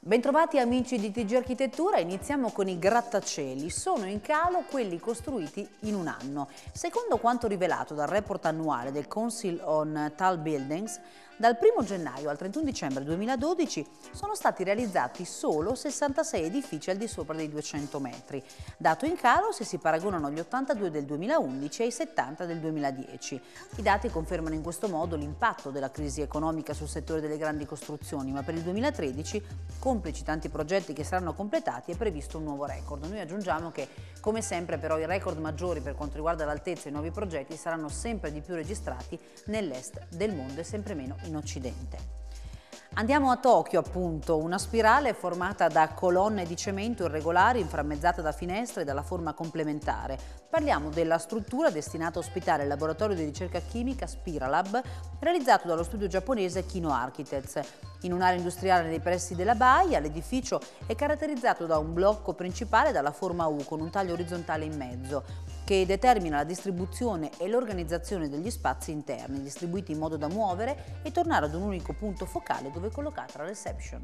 Bentrovati amici di TG Architettura, iniziamo con i grattacieli. Sono in calo quelli costruiti in un anno. Secondo quanto rivelato dal report annuale del Council on Tall Buildings, dal 1 gennaio al 31 dicembre 2012 sono stati realizzati solo 66 edifici al di sopra dei 200 metri, dato in calo se si paragonano gli 82 del 2011 ai 70 del 2010. I dati confermano in questo modo l'impatto della crisi economica sul settore delle grandi costruzioni, ma per il 2013, complici tanti progetti che saranno completati, è previsto un nuovo record. Noi aggiungiamo che, come sempre, però i record maggiori per quanto riguarda l'altezza e i nuovi progetti saranno sempre di più registrati nell'est del mondo e sempre meno in Occidente. Andiamo a Tokyo appunto, una spirale formata da colonne di cemento irregolari inframmezzate da finestre e dalla forma complementare. Parliamo della struttura destinata a ospitare il laboratorio di ricerca chimica Spiralab realizzato dallo studio giapponese Kino Architects. In un'area industriale nei pressi della baia, l'edificio è caratterizzato da un blocco principale dalla forma U con un taglio orizzontale in mezzo che determina la distribuzione e l'organizzazione degli spazi interni, distribuiti in modo da muovere e tornare ad un unico punto focale dove è collocata la reception.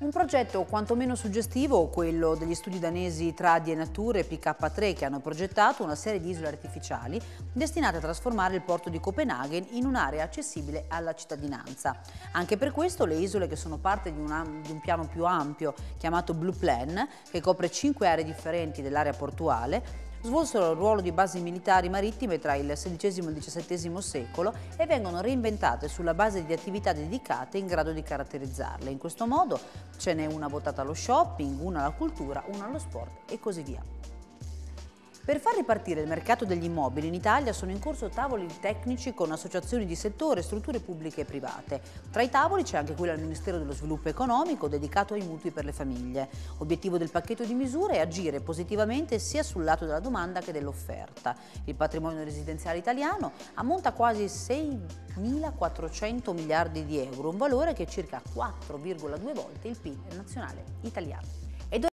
Un progetto quantomeno suggestivo, quello degli studi danesi Tradi e Nature PK3 che hanno progettato una serie di isole artificiali destinate a trasformare il porto di Copenaghen in un'area accessibile alla cittadinanza. Anche per questo le isole che sono parte di, una, di un piano più ampio chiamato Blue Plan, che copre cinque aree differenti dell'area portuale, svolsero il ruolo di basi militari marittime tra il XVI e il XVII secolo e vengono reinventate sulla base di attività dedicate in grado di caratterizzarle. In questo modo ce n'è una votata allo shopping, una alla cultura, una allo sport e così via. Per far ripartire il mercato degli immobili in Italia sono in corso tavoli tecnici con associazioni di settore, strutture pubbliche e private. Tra i tavoli c'è anche quello del Ministero dello Sviluppo Economico dedicato ai mutui per le famiglie. Obiettivo del pacchetto di misure è agire positivamente sia sul lato della domanda che dell'offerta. Il patrimonio residenziale italiano ammonta a quasi 6.400 miliardi di euro, un valore che è circa 4,2 volte il PIL nazionale italiano.